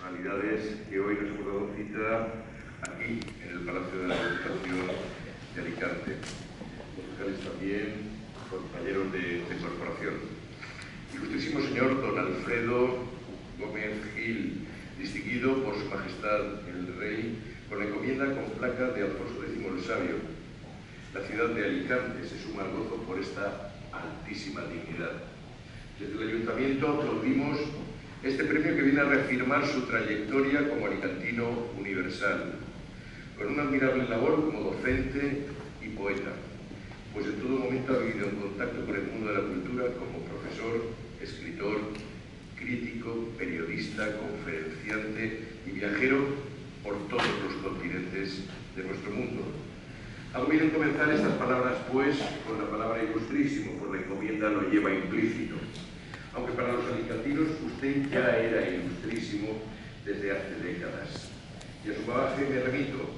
personalidades que hoy nos hemos dado cita aquí, en el Palacio de la Diputación de Alicante. Concejales también, compañeros de, de corporación. Ilustrísimo señor don Alfredo Gómez Gil, distinguido por su majestad el rey con la encomienda con placa de Alfonso X el Sabio. La ciudad de Alicante se suma al gozo por esta altísima dignidad. Desde el Ayuntamiento aplaudimos este premio que viene a reafirmar su trayectoria como alicantino universal, con una admirable labor como docente y poeta, pues en todo momento ha vivido en contacto con el mundo de la cultura como profesor, escritor, crítico, periodista, conferenciante y viajero por todos los continentes de nuestro mundo. Hago bien en comenzar estas palabras, pues, con la palabra ilustrísimo, por la encomienda lo lleva implícito. Aunque para los alicantinos usted ya era ilustrísimo desde hace décadas. Y a su base me remito,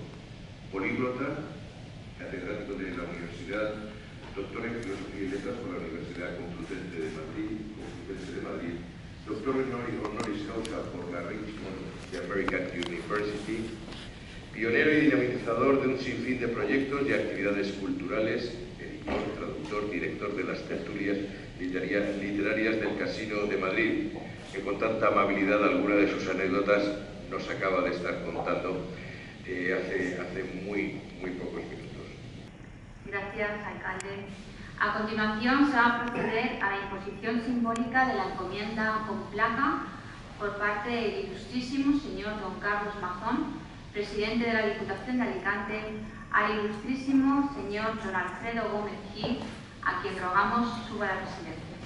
políglota, catedrático de la Universidad, doctor en Filosofía y Letras por la Universidad Complutense de Madrid, Complutense de Madrid doctor honoris causa por la Richmond American University, pionero y dinamizador de un sinfín de proyectos y actividades culturales, editor, traductor, director de las tertulias literarias del Casino de Madrid, que con tanta amabilidad alguna de sus anécdotas nos acaba de estar contando eh, hace, hace muy, muy pocos minutos. Gracias, alcalde. A continuación se va a proceder a la imposición simbólica de la encomienda con placa por parte del ilustrísimo señor don Carlos Mazón, presidente de la Diputación de Alicante, al ilustrísimo señor don Alfredo Gómez Gil, a quien rogamos suba a la presidencia.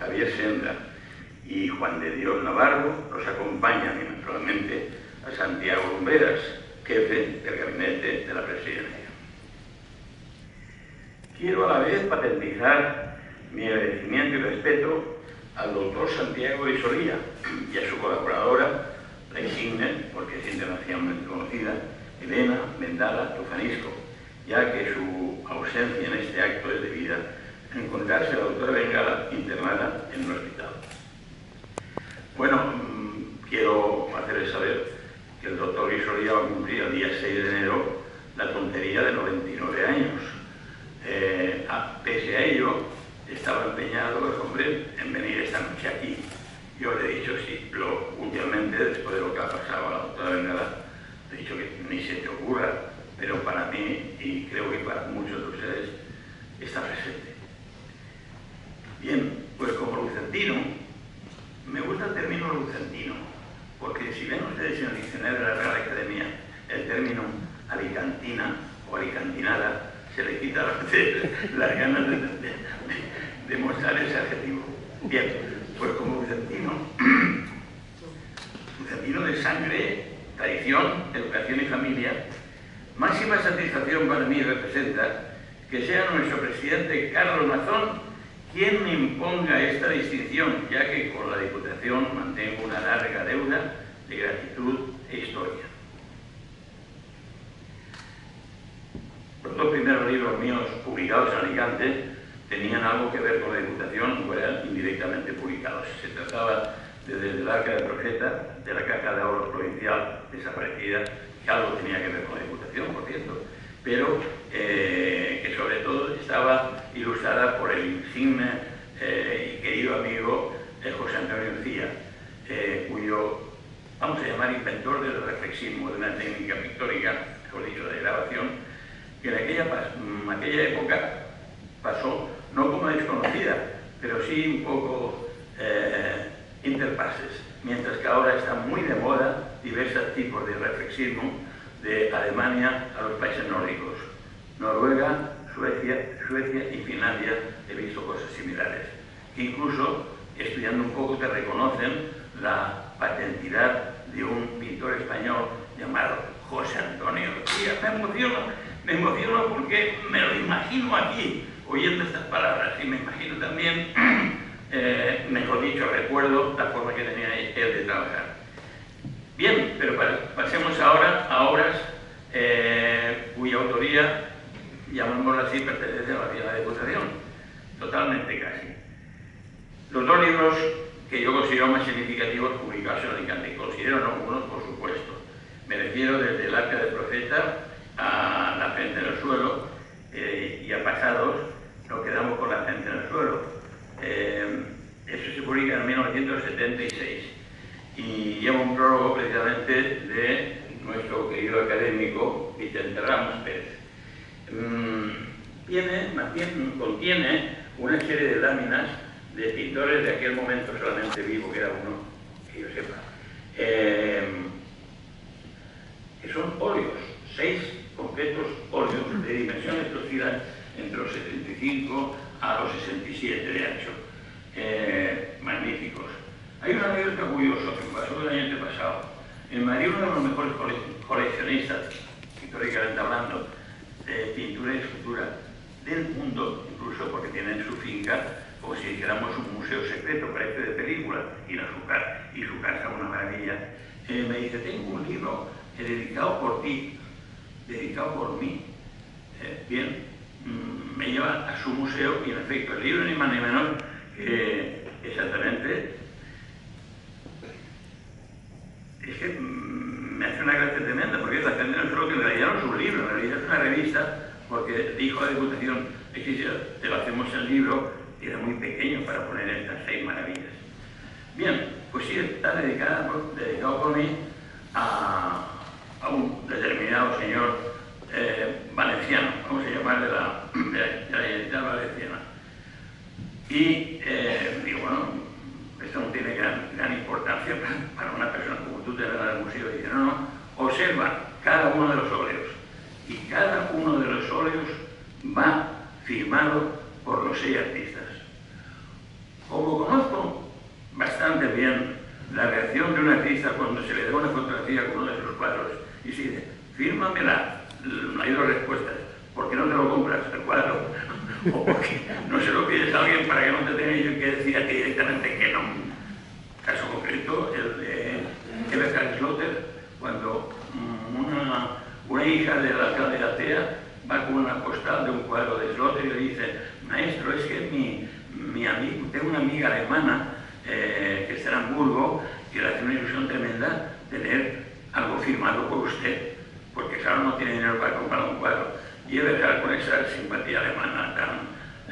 Javier Senda, y Juan de Dios Navarro nos acompañan y naturalmente a Santiago Lumberas, jefe del gabinete de la presidencia. Quiero a la vez patentizar mi agradecimiento y respeto al doctor Santiago Isolía y a su colaboradora, la insigne, porque es internacionalmente conocida, Elena Mendala Tufanisco, ya que su ausencia en este acto es debida encontrarse la doctora Bengala internada en un hospital. Bueno, mm, quiero hacerles saber que el doctor Isolia va a cumplir el día 6 de enero la tontería de 99 años. Eh, pese a ello, estaba empeñado el hombre en venir esta noche aquí. Yo le he dicho, sí, lo, últimamente, después de lo que ha pasado a la doctora Bengala, le he dicho que ni se te ocurra, pero para mí, y creo que para muchos de ustedes, está presente. Bien, pues como lucentino, me gusta el término lucentino, porque si ven ustedes en el diccionario de la Real Academia el término alicantina o alicantinada, se le quita las ganas de, mostrar ese adjetivo. Bien, pues como lucentino, lucentino de sangre, tradición, educación y familia, máxima satisfacción para mí representa que sea nuestro presidente Carlos Mazón quien me imponga esta distinción, ya que con la Diputación mantengo una larga deuda de gratitud e historia. Los dos primeros libros míos publicados en Alicante tenían algo que ver con la Diputación o eran indirectamente publicados. Se trataba desde el Arca de Profeta, de la Caja de Ahorros Provincial desaparecida, que algo tenía que ver con la Diputación, por cierto, pero eh, que sobre todo estaba ilustrada por el insigne eh, y querido amigo eh, José Antonio Lucía, cuyo, vamos a llamar, inventor del reflexismo, de una técnica pictórica, mejor dicho, de grabación, que en aquella, mm, aquella época pasó no como desconocida, pero sí un poco interpases, mientras que ahora está muy de moda diversos tipos de reflexismo, de Alemania a los países nórdicos. Noruega, Suecia, Suecia y Finlandia he visto cosas similares. Incluso, estudiando un poco, te reconocen la patentidad de un pintor español llamado José Antonio me emociono, me emociono porque me lo imagino aquí, oyendo estas palabras, y me imagino también, eh, mejor dicho, recuerdo la forma que tenía él de trabajar. Bien, pero pasemos ahora a obras eh, cuya autoría, llamémosla así, pertenece a la Diputación, totalmente casi. Los dos libros que yo considero más significativos publicados en Alicante, considero no unos, por supuesto. Me refiero desde el Arca del Profeta a La frente en el suelo eh, y a pasados nos quedamos con La frente en el suelo. Eh, eso se publica en 1976 y lleva un prólogo precisamente de nuestro querido académico Vicente Ramos Pérez. Mm, contiene una serie de láminas de pintores de aquel momento solamente vivo, que era uno, que yo sepa, eh, que son óleos, seis completos óleos de dimensiones oscilan entre los 75 a los 67 de ancho, eh, magníficos. Hay una anécdota curiosa que pasó el año pasado. En Madrid uno de los mejores coleccionistas, históricamente hablando, de pintura y escultura del mundo, incluso porque tiene en su finca, como si dijéramos un museo secreto, parece de película, y, su, y su casa una maravilla. Eh, me dice, tengo un libro dedicado por ti, dedicado por mí. Eh, bien, mm, me lleva a su museo y en efecto el libro ni más ni menos que exactamente es que mm, me hace una gracia tremenda, porque la no solo que en realidad no es un libro, en realidad es una revista, porque dijo la Diputación, te lo hacemos el libro, era muy pequeño para poner estas seis maravillas. Bien, pues sí, está dedicado por mí a, un determinado señor eh, valenciano, vamos a llamar de la, de la, identidad valenciana. Y eh, digo, bueno, esto no tiene gran, importancia para, una persona como tú te vas al museo y dices, no, no, observa cada uno de los óleos y cada uno de los óleos va por los seis artistas. Como conozco bastante bien la reacción de un artista cuando se le da una fotografía con uno de sus cuadros y se dice, fírmamela, no hay dos respuestas, ¿por qué no te lo compras el cuadro? o porque no se lo pides a alguien para que no te tenga yo que decir a ti directamente que no. Caso concreto, el de Eberhard Slotter, cuando una, una hija del alcalde de Atea va con una postal de un cuadro de Slotter y le dice, maestro, es que mi, mi amigo, tengo una amiga alemana eh, que está en Hamburgo que le hace una ilusión tremenda tener algo firmado por usted, porque claro, no tiene dinero para comprar un cuadro y Everhard con esa simpatía alemana tan,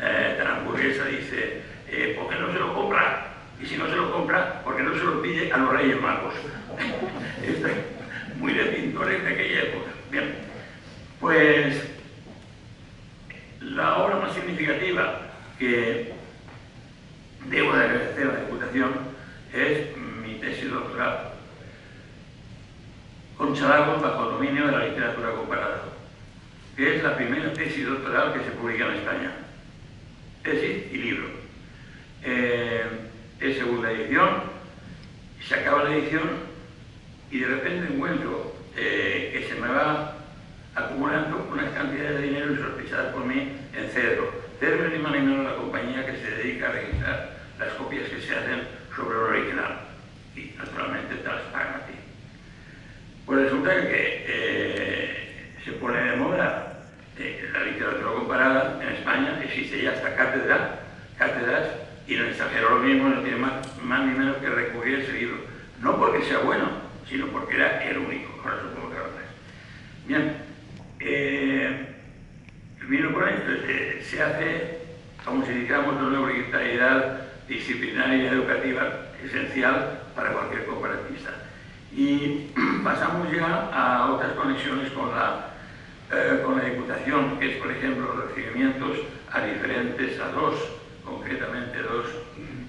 eh, tan hamburguesa dice, eh, ¿por qué no se lo compra? Y si no se lo compra, ¿por qué no se lo pide a los Reyes Magos? Muy de pintores de aquella época. Bien, pues la obra más significativa que debo de agradecer a la Diputación es mi tesis doctoral, con Chalagos bajo dominio de la literatura comparada, que es la primera tesis doctoral que se publica en España. Tesis y libro. Eh, es segunda edición, se acaba la edición y de repente encuentro eh, que se me va acumulando unas cantidades de dinero insospechadas por mí en Cedro. Cedro es ni más la compañía que se dedica a registrar las copias que se hacen sobre el original y naturalmente te las pagan a ti. Pues resulta que eh, se pone de moda eh, la literatura comparada en España, existe ya hasta cátedra, cátedras y en el extranjero lo mismo, no tiene más, más ni menos que recurrir ese libro. No porque sea bueno, sino porque era el único. Ahora supongo que lo es. Bien, eh, el vino con esto eh, se hace, como si dijéramos, una obligatoriedad disciplinaria educativa esencial para cualquier cooperatista. Y pasamos ya a otras conexiones con la, eh, con la Diputación, que es, por ejemplo, los recibimientos a diferentes, a dos, concretamente dos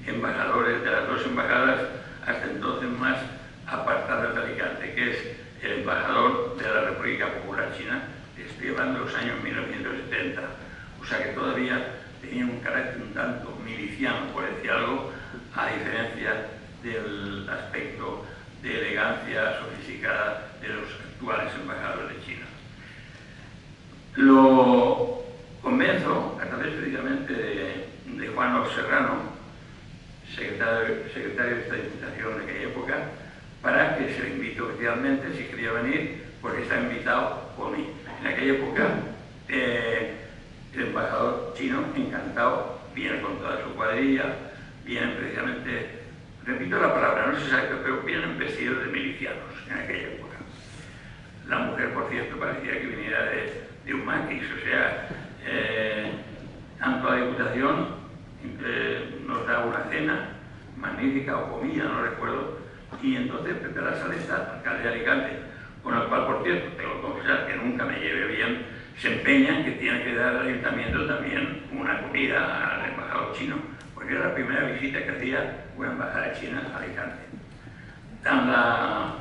embajadores de las dos embajadas, hasta entonces más apartadas de Alicante, que es el embajador de la República Popular China, hablando de los años 1970, o sea que todavía tenía un carácter un tanto miliciano, por decir algo, a diferencia del aspecto de elegancia sofisticada de los actuales embajadores de China. Lo convenzo, a través precisamente de, de Juan Serrano, secretario, secretario de esta diputación de aquella época, para que se le invite oficialmente si quería venir, porque está invitado por mí. En aquella época, eh, el embajador chino, encantado, viene con toda su cuadrilla, vienen precisamente, repito la palabra, no sé exacto, pero vienen vestidos de milicianos en aquella época. La mujer, por cierto, parecía que viniera de, de un maquis, o sea, eh, tanto la Diputación eh, nos da una cena magnífica o comida, no recuerdo, y entonces Pepe La Salesta, alcalde de Alicante, con el cual, por cierto, tengo que confesar que nunca me lleve bien, se empeña en que tiene que dar al ayuntamiento también una comida al embajador chino, porque era la primera visita que hacía una embajada china a Alicante. Dan la,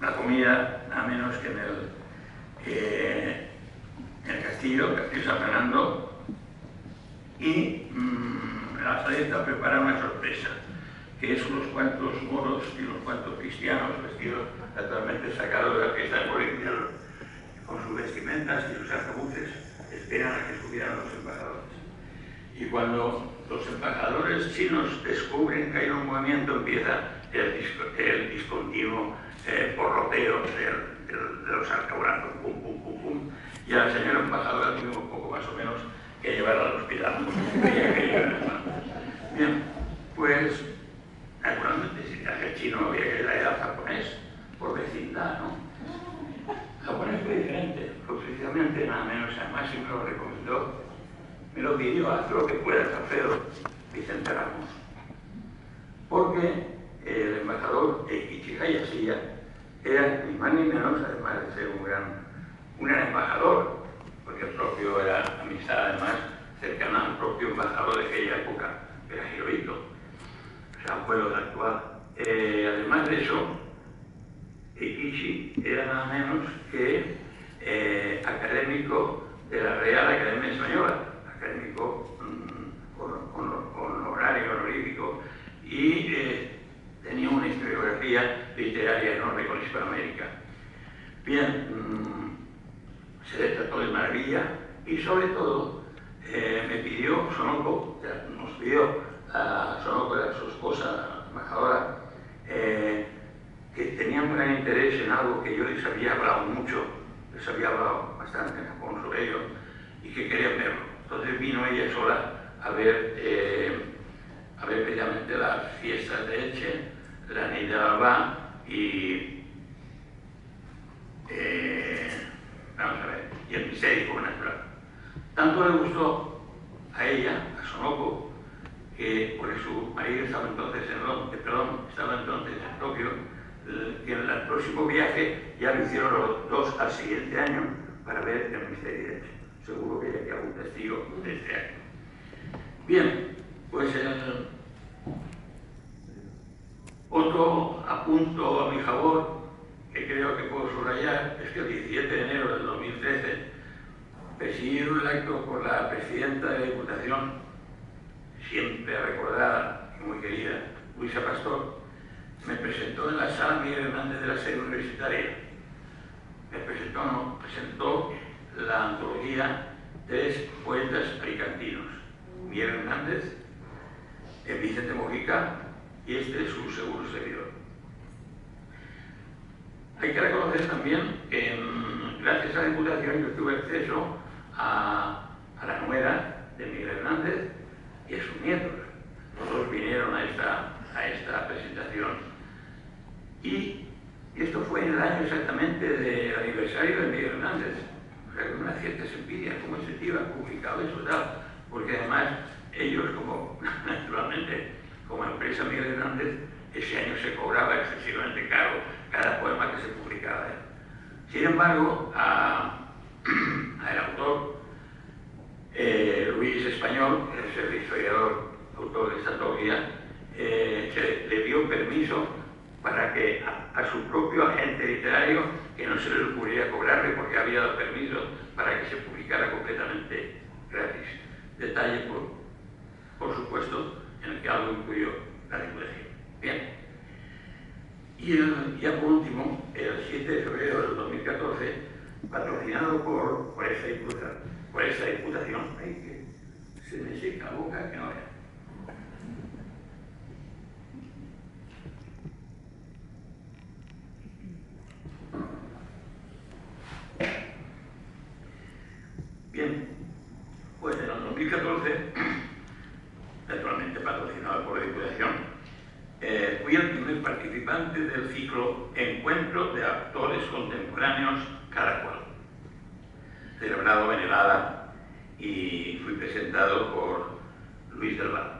la comida nada menos que en el, eh, en el castillo, Castillo San Fernando, y mmm, la saleta prepara una sorpresa que es unos cuantos moros y unos cuantos cristianos vestidos naturalmente sacados de la fiesta de provincia, con sus vestimentas y sus arcabuces, esperan a que subieran los embajadores. Y cuando los embajadores chinos descubren que hay un movimiento, empieza el, el discontinuo eh, porroteo de, los arcaburazos, pum, pum, pum, pum, y a la señora embajadora tuvimos un poco más o menos que llevarla al hospital. Bien, pues naturalmente si traje chino había que traer al japonés por vecindad, ¿no? japonés fue diferente, precisamente nada menos, además me lo recomendó, me lo pidió, haz lo que puedas, Alfredo, Vicente Ramos. Porque el embajador Eikichi Hayashida era ni más ni menos, además de ser un gran, un gran embajador, porque el propio era amistad además cercana al propio embajador de aquella época, que era Hirohito, o sea, un pueblo de actual. Eh, además de eso, Eikichi era nada menos que eh, académico de la Real Academia Española, con, con, horario honorífico, y eh, tenía una historiografía literaria enorme con Hispanoamérica. Bien, mmm, se le trató de maravilla y sobre todo eh, me pidió Sonoco, nos pidió a Sonoco, a su esposa, embajadora, eh, que tenía un gran interés en algo que yo les había hablado mucho, les había hablado bastante en Japón sobre ello, y que querían verlo. Entonces vino ella sola a ver, eh, a ver precisamente las fiestas de Eche, la Ney de Alba y eh, vamos a ver, y el misterio natural. Tanto le gustó a ella, a Sonoko, que porque su marido estaba entonces en Londres, perdón, estaba entonces en Tokio, que en el próximo viaje ya lo hicieron los dos al siguiente año para ver el misterio de Eche. Seguro que hay aquí algún testigo de este acto. Bien, pues el otro apunto a mi favor que creo que puedo subrayar es que el 17 de enero del 2013, presidido el acto por la presidenta de la Diputación, siempre recordada y muy querida, Luisa Pastor, me presentó en la sala Miguel Hernández de la sede universitaria. Me presentó, no, presentó la antología Tres Poetas Alicantinos. Miguel Hernández, Vicente Mojica y este es su seguro servidor. Hay que reconocer también que gracias a la Diputación yo tuve acceso a, la nuera de Miguel Hernández y a sus nietos. Los dos vinieron a esta, a esta presentación y esto fue en el año exactamente del aniversario de Miguel Hernández. O sea, con una como se iba publicado eso tal, porque además ellos, como naturalmente, como empresa Miguel Hernández, ese año se cobraba excesivamente caro cada poema que se publicaba. Sin embargo, a, el autor, eh, Luis Español, es el historiador, autor de esta teoría, eh, se le dio permiso para que a, su propio agente literario, que no se le ocurriera cobrarle porque había dado permiso para que se publicara completamente gratis. Detalle, por, por supuesto, en el que algo incluyó la Diputación. Bien. Y ya por último, el 7 de febrero del 2014, patrocinado por, por, esta, diputación, por esta diputación, que se me seca la boca que no vea Bien, pues en el 2014, naturalmente eh, fui el primer participante del ciclo Encuentro de Actores Contemporáneos Cada Cual, celebrado en Helada y fui presentado por Luis del Val.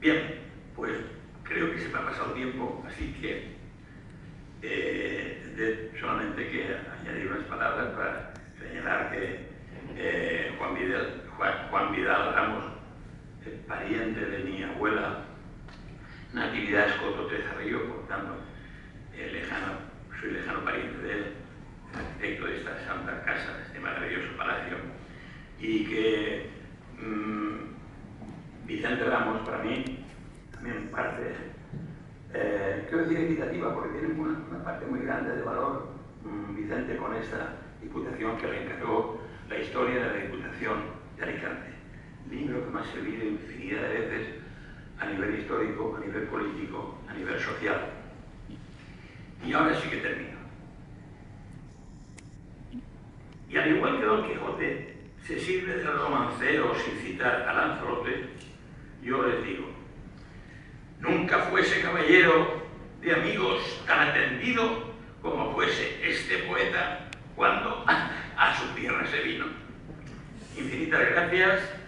Bien, pues creo que se me ha pasado tiempo, así que eh, solamente que añadir unas palabras para señalar que eh, Juan, Vidal, Juan, Vidal Ramos, pariente de mi abuela Natividad Escoto Trezarrillo, por tanto, lejano, soy lejano pariente de él, arquitecto de esta santa casa, de este maravilloso palacio, y que mmm, Vicente Ramos, para mí, también parte, eh, quiero decir equitativa, porque tiene una, parte muy grande de valor, mmm, Vicente, con esta Diputación que le encargó la historia de la Diputación de Alicante. Libro que me ha servido infinidad de veces a nivel histórico, a nivel político, a nivel social. Y ahora sí que termino. Y al igual que Don Quijote se sirve del romancero sin citar a Lanzarote, yo les digo, nunca fuese caballero de amigos tan atendido como fuese este poeta cuando a su tierra se vino. Infinitas gracias.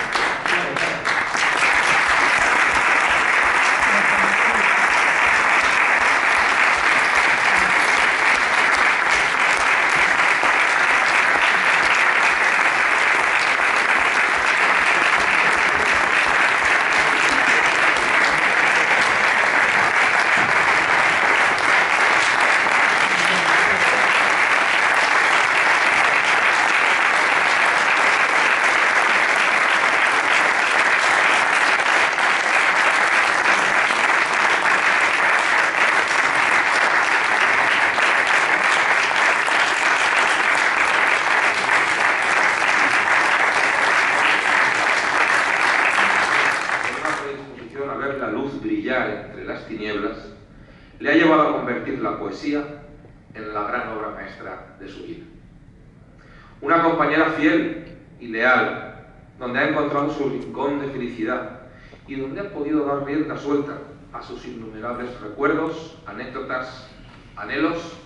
Compañera fiel y leal, donde ha encontrado su rincón de felicidad y donde ha podido dar rienda suelta a sus innumerables recuerdos, anécdotas, anhelos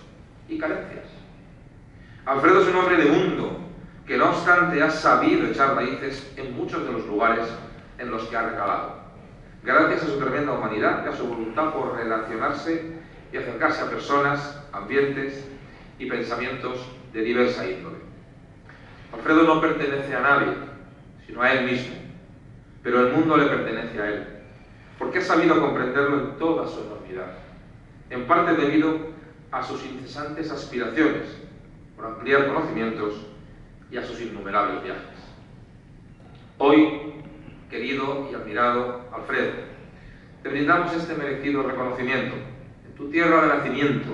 y carencias. Alfredo es un hombre de mundo que no obstante ha sabido echar raíces en muchos de los lugares en los que ha recalado. gracias a su tremenda humanidad y a su voluntad por relacionarse y acercarse a personas, ambientes y pensamientos de diversa índole. Alfredo no pertenece a nadie, sino a él mismo, pero el mundo le pertenece a él, porque ha sabido comprenderlo en toda su enormidad, en parte debido a sus incesantes aspiraciones por ampliar conocimientos y a sus innumerables viajes. Hoy, querido y admirado Alfredo, te brindamos este merecido reconocimiento en tu tierra de nacimiento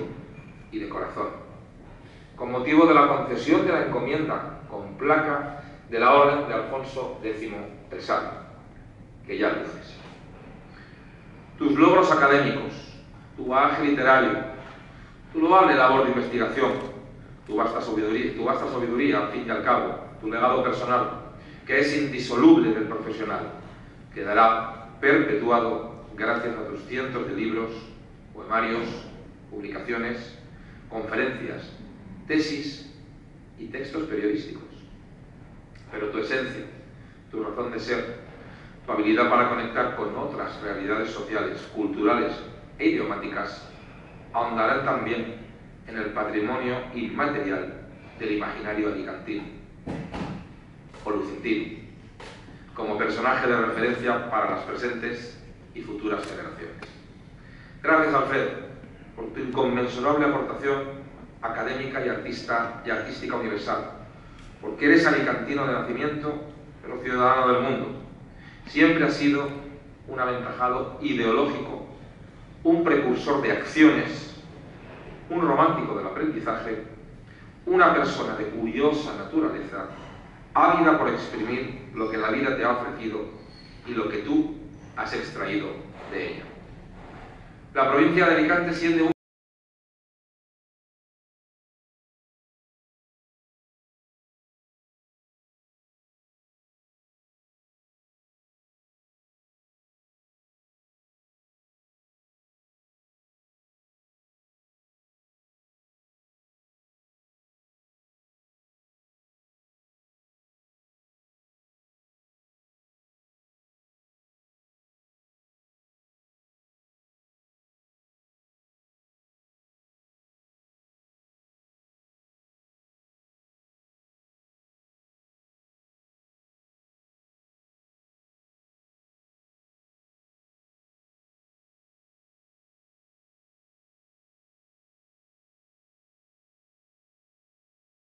y de corazón, con motivo de la concesión de la encomienda con placa de la Orden de Alfonso X el Sabio, que ya luces. Tus logros académicos, tu bagaje literario, tu loable labor de investigación, tu vasta sabiduría, tu vasta sabiduría, al fin y al cabo, tu legado personal, que es indisoluble del profesional, quedará perpetuado gracias a tus cientos de libros, poemarios, publicaciones, conferencias, tesis y textos periodísticos. Pero tu esencia, tu razón de ser, tu habilidad para conectar con otras realidades sociales, culturales e idiomáticas, ahondarán también en el patrimonio inmaterial del imaginario alicantino o lucentino, como personaje de referencia para las presentes y futuras generaciones. Gracias, Alfredo, por tu inconmensurable aportación académica y, artista, y artística universal, porque eres alicantino de nacimiento, pero ciudadano del mundo. Siempre has sido un aventajado ideológico, un precursor de acciones, un romántico del aprendizaje, una persona de curiosa naturaleza, ávida por exprimir lo que la vida te ha ofrecido y lo que tú has extraído de ella. La provincia de Alicante siendo